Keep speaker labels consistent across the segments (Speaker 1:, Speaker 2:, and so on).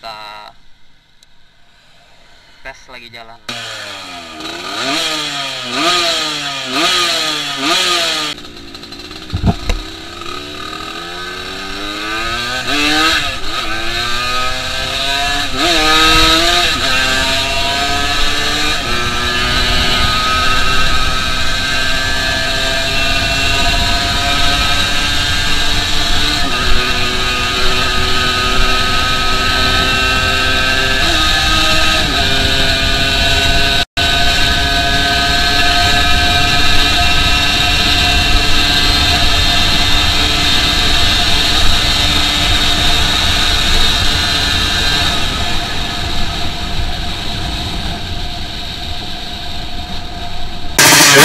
Speaker 1: kita tes lagi jalan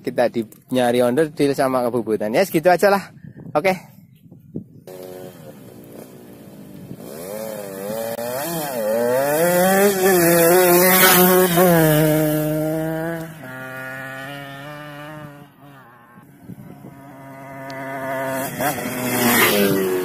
Speaker 2: kita di nyari onder deal sama kebubutan ya segitu aja lah oke okay.